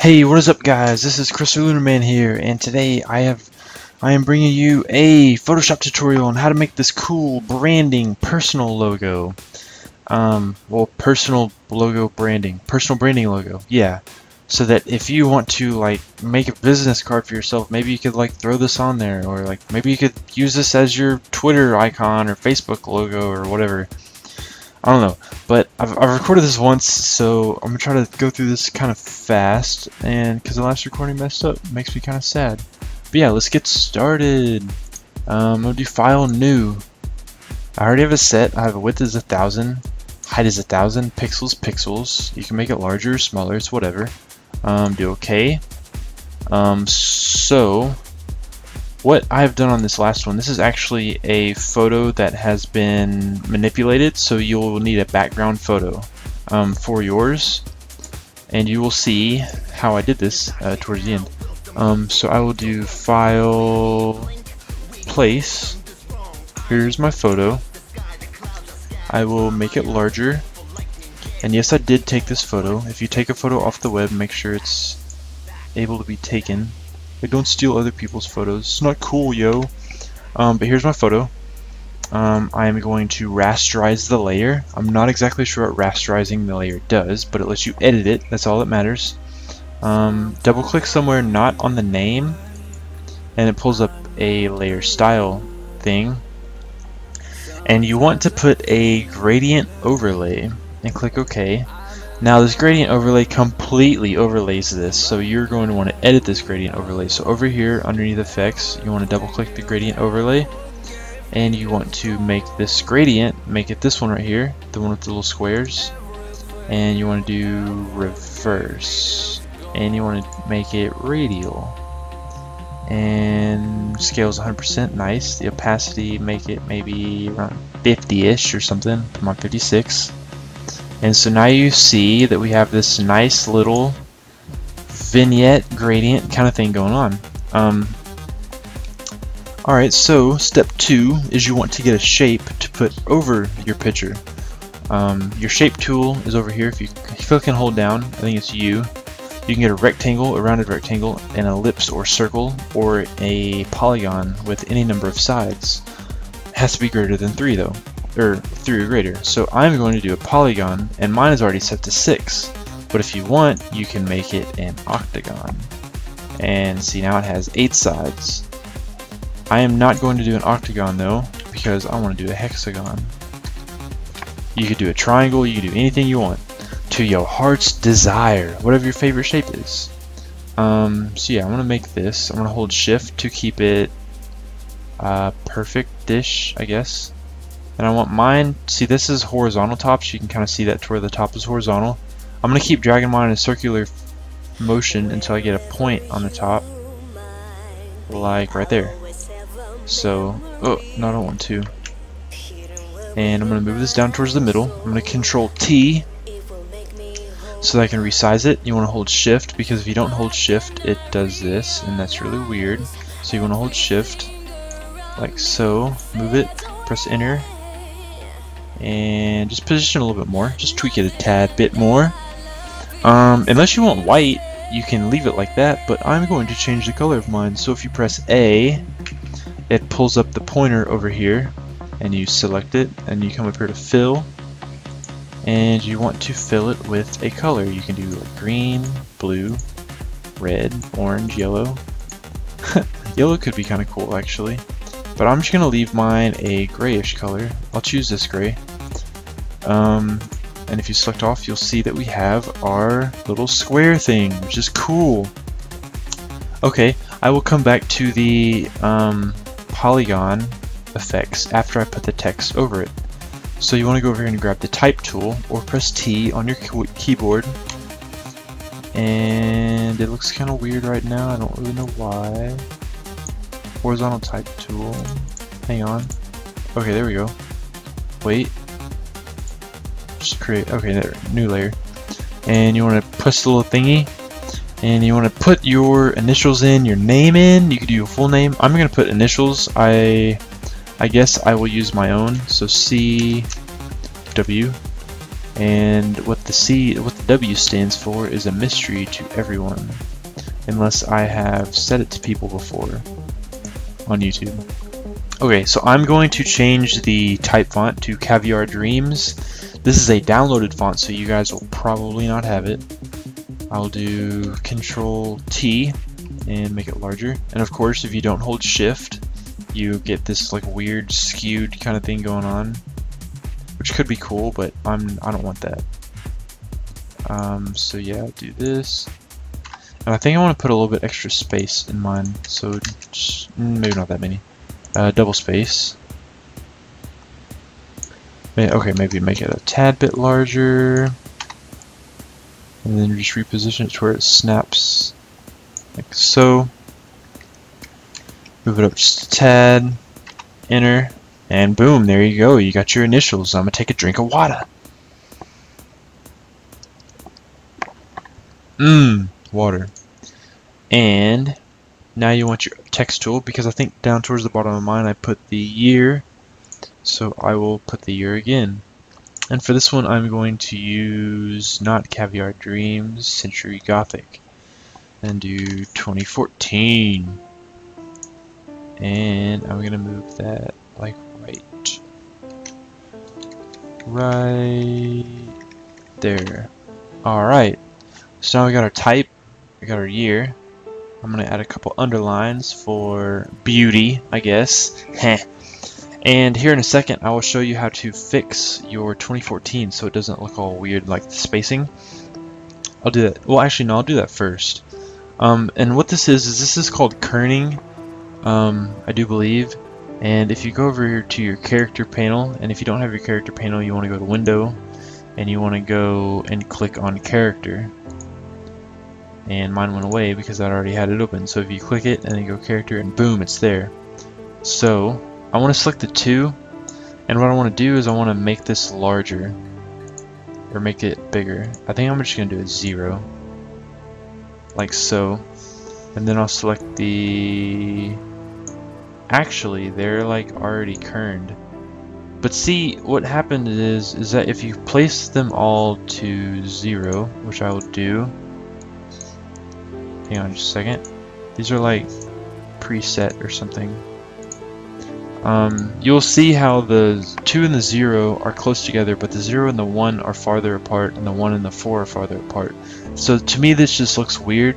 Hey, what is up guys? This is Chris Lunarman here, and today I have I am bringing you a Photoshop tutorial on how to make this cool branding personal logo. Um, well, personal logo branding, personal branding logo, yeah. So that if you want to like make a business card for yourself, maybe you could like throw this on there, or like maybe you could use this as your Twitter icon or Facebook logo or whatever. I don't know, but I've, I've recorded this once, so I'm gonna try to go through this kind of fast, and because the last recording messed up, makes me kind of sad. But yeah, let's get started. Um, I'm gonna do file new. I already have a set. I have a width is a thousand, height is a thousand, pixels pixels. You can make it larger or smaller, it's whatever. Um, do okay. Um, so what I've done on this last one, this is actually a photo that has been manipulated, so you'll need a background photo um, for yours, and you will see how I did this uh, towards the end. Um, so I will do File, Place, here's my photo, I will make it larger, and yes I did take this photo. If you take a photo off the web, make sure it's able to be taken like, don't steal other people's photos. It's not cool, yo. Um, but here's my photo. Um, I am going to rasterize the layer. I'm not exactly sure what rasterizing the layer does, but it lets you edit it. That's all that matters. Um, double click somewhere not on the name, and it pulls up a layer style thing. And you want to put a gradient overlay, and click OK. Now this gradient overlay completely overlays this, so you're going to want to edit this gradient overlay. So over here underneath effects, you want to double click the gradient overlay, and you want to make this gradient, make it this one right here, the one with the little squares, and you want to do reverse, and you want to make it radial, and scale is 100% nice, the opacity make it maybe around 50-ish or something, come on 56, and so now you see that we have this nice little vignette gradient kind of thing going on. Um, Alright, so step two is you want to get a shape to put over your picture. Um, your shape tool is over here. If you click and hold down, I think it's U, you can get a rectangle, a rounded rectangle, an ellipse or circle, or a polygon with any number of sides. It has to be greater than 3 though or 3 or greater. So I'm going to do a polygon, and mine is already set to 6. But if you want, you can make it an octagon. And see, now it has 8 sides. I am not going to do an octagon though, because I want to do a hexagon. You could do a triangle, you could do anything you want. To your heart's desire, whatever your favorite shape is. Um, so yeah, I'm going to make this. I'm going to hold shift to keep it uh, perfect-ish, I guess. And I want mine, see this is horizontal top, so you can kind of see that to where the top is horizontal. I'm going to keep dragging mine in a circular motion until I get a point on the top. Like right there. So, oh, no I don't want to. And I'm going to move this down towards the middle. I'm going to control T so that I can resize it. You want to hold shift because if you don't hold shift it does this and that's really weird. So you want to hold shift like so, move it, press enter, and just position a little bit more. Just tweak it a tad bit more. Um, unless you want white you can leave it like that but I'm going to change the color of mine. So if you press A it pulls up the pointer over here and you select it and you come up here to fill. And you want to fill it with a color. You can do like green blue red orange yellow. Yellow could be kind of cool actually. But I'm just gonna leave mine a grayish color. I'll choose this gray um, and if you select off, you'll see that we have our little square thing, which is cool. Okay, I will come back to the um, polygon effects after I put the text over it. So you want to go over here and grab the type tool or press T on your keyboard. And it looks kind of weird right now, I don't really know why. Horizontal type tool. Hang on. Okay, there we go. Wait, just create, okay, there, new layer. And you want to push the little thingy, and you want to put your initials in, your name in. You could do your full name. I'm going to put initials. I, I guess I will use my own. So C, W, And what the C, what the W stands for is a mystery to everyone, unless I have said it to people before on YouTube. Okay, so I'm going to change the type font to Caviar Dreams. This is a downloaded font, so you guys will probably not have it. I'll do Control T and make it larger. And of course, if you don't hold Shift, you get this like weird skewed kind of thing going on, which could be cool, but I'm I don't want that. Um, so yeah, do this. And I think I want to put a little bit extra space in mine, so just, maybe not that many. Uh, double space. Okay, maybe make it a tad bit larger. And then just reposition it to where it snaps like so. Move it up just a tad. Enter. And boom, there you go. You got your initials. I'm going to take a drink of water. Mmm, water. And now you want your text tool because I think down towards the bottom of mine I put the year. So I will put the year again. And for this one I'm going to use not Caviar Dreams, Century Gothic. And do 2014 and I'm gonna move that like right right there alright so now we got our type we got our year I'm gonna add a couple underlines for beauty I guess. And here in a second I will show you how to fix your 2014 so it doesn't look all weird like the spacing. I'll do that. Well actually no I'll do that first. Um, and what this is is this is called kerning um, I do believe. And if you go over here to your character panel, and if you don't have your character panel, you want to go to Window, and you want to go and click on Character. And mine went away because I already had it open. So if you click it and then go Character, and boom, it's there. So I want to select the 2, and what I want to do is I want to make this larger, or make it bigger. I think I'm just going to do a 0, like so. And then I'll select the actually they're like already kerned but see what happened is is that if you place them all to zero which I will do hang on just a second. These are like preset or something. Um, you'll see how the 2 and the 0 are close together but the 0 and the 1 are farther apart and the 1 and the 4 are farther apart. So to me this just looks weird.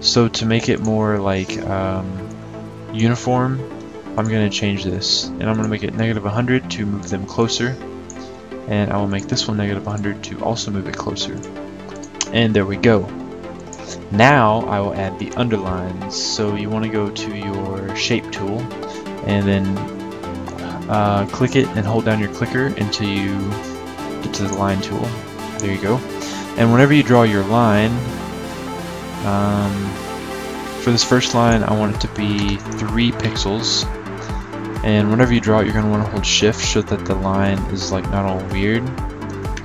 So to make it more like um, uniform I'm going to change this. And I'm going to make it negative 100 to move them closer. And I will make this one negative 100 to also move it closer. And there we go now I will add the underlines so you want to go to your shape tool and then uh, click it and hold down your clicker until you get to the line tool there you go and whenever you draw your line um, for this first line I want it to be 3 pixels and whenever you draw it, you're going to want to hold shift so that the line is like not all weird.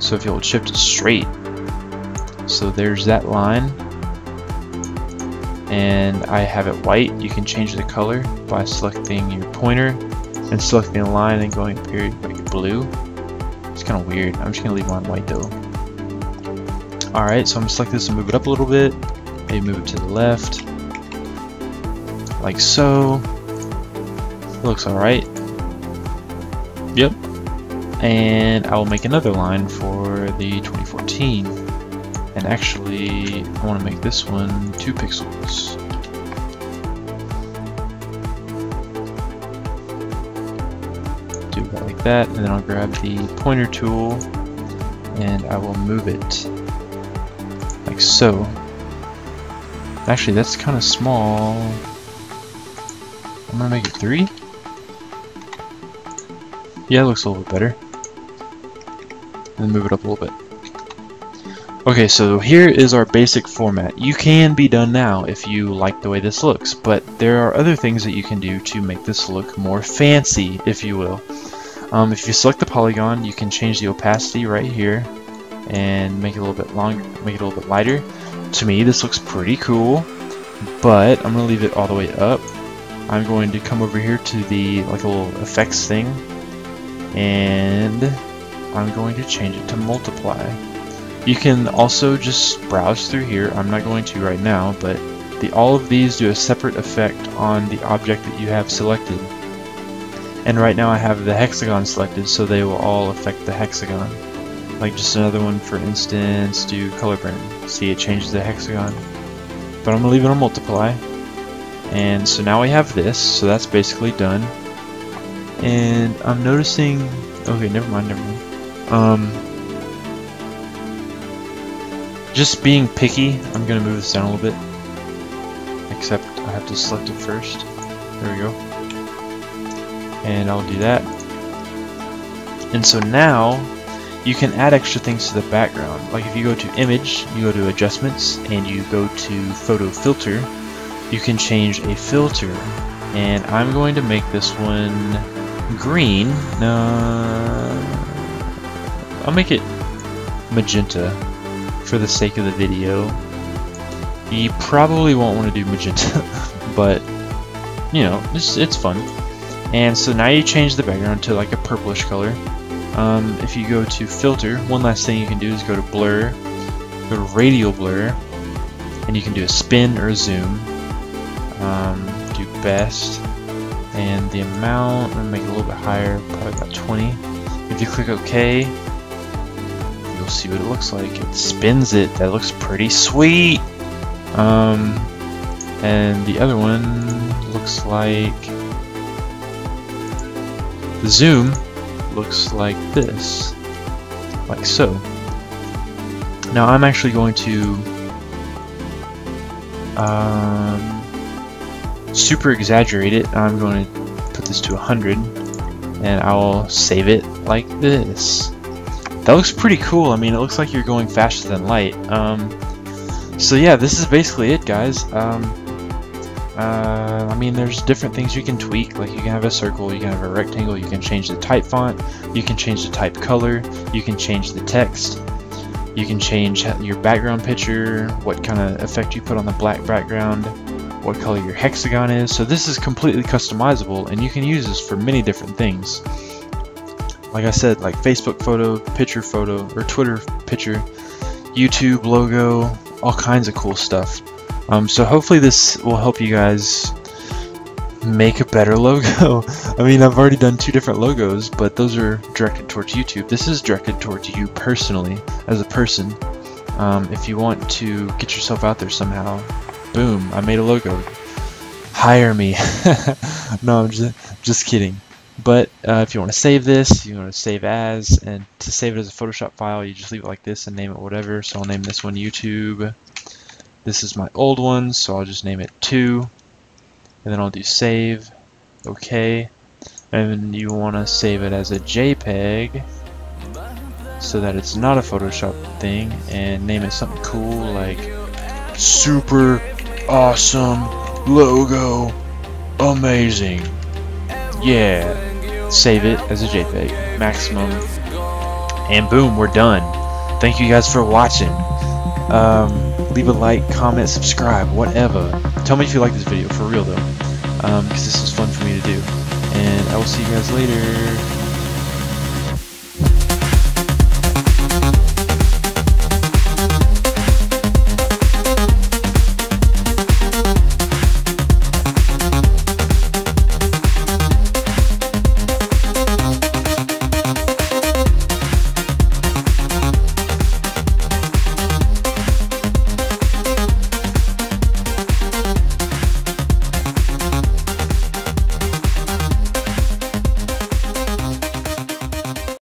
So if you hold shift, it's straight. So there's that line. And I have it white. You can change the color by selecting your pointer and selecting a line and going period like blue. It's kind of weird. I'm just going to leave mine white though. Alright, so I'm going to select this and move it up a little bit. Maybe move it to the left. Like so. Looks alright. Yep. And I will make another line for the 2014. And actually, I want to make this one 2 pixels. Do that like that, and then I'll grab the pointer tool and I will move it like so. Actually, that's kind of small. I'm gonna make it 3. Yeah, it looks a little bit better. And move it up a little bit. Okay, so here is our basic format. You can be done now if you like the way this looks, but there are other things that you can do to make this look more fancy, if you will. Um, if you select the polygon, you can change the opacity right here and make it a little bit longer, make it a little bit lighter. To me, this looks pretty cool, but I'm to leave it all the way up. I'm going to come over here to the like a little effects thing and I'm going to change it to multiply. You can also just browse through here. I'm not going to right now, but the, all of these do a separate effect on the object that you have selected. And right now I have the hexagon selected, so they will all affect the hexagon. Like just another one, for instance, do color burn. See, it changes the hexagon. But I'm going to leave it on multiply. And so now we have this, so that's basically done. And I'm noticing... Okay, never mind, never mind. Um, just being picky, I'm going to move this down a little bit. Except I have to select it first. There we go. And I'll do that. And so now, you can add extra things to the background. Like if you go to image, you go to adjustments, and you go to photo filter, you can change a filter. And I'm going to make this one green. Uh, I'll make it magenta for the sake of the video. You probably won't want to do magenta, but you know, it's, it's fun. And so now you change the background to like a purplish color. Um, if you go to filter, one last thing you can do is go to blur, go to radial blur, and you can do a spin or a zoom. Um, do best, and the amount, I'm gonna make it a little bit higher, probably about 20. If you click OK, see what it looks like. It spins it. That looks pretty sweet. Um, and the other one looks like the zoom looks like this, like so. Now I'm actually going to um, super exaggerate it. I'm going to put this to 100 and I will save it like this. That looks pretty cool. I mean, it looks like you're going faster than light. Um, so yeah, this is basically it, guys. Um, uh, I mean, there's different things you can tweak. Like you can have a circle, you can have a rectangle, you can change the type font, you can change the type color, you can change the text, you can change your background picture, what kind of effect you put on the black background, what color your hexagon is. So this is completely customizable, and you can use this for many different things like I said, like Facebook photo, picture photo, or Twitter picture, YouTube logo, all kinds of cool stuff. Um, so hopefully this will help you guys make a better logo. I mean, I've already done two different logos, but those are directed towards YouTube. This is directed towards you personally, as a person. Um, if you want to get yourself out there somehow, boom, I made a logo. Hire me. no, I'm just, just kidding. But uh, if you want to save this, you want to save as, and to save it as a Photoshop file, you just leave it like this and name it whatever. So I'll name this one YouTube. This is my old one, so I'll just name it 2. And then I'll do save, OK. And you want to save it as a JPEG so that it's not a Photoshop thing and name it something cool like super awesome logo amazing yeah, save it as a JPEG, maximum, and boom, we're done. Thank you guys for watching. Um, leave a like, comment, subscribe, whatever. Tell me if you like this video, for real though, because um, this is fun for me to do. And I will see you guys later.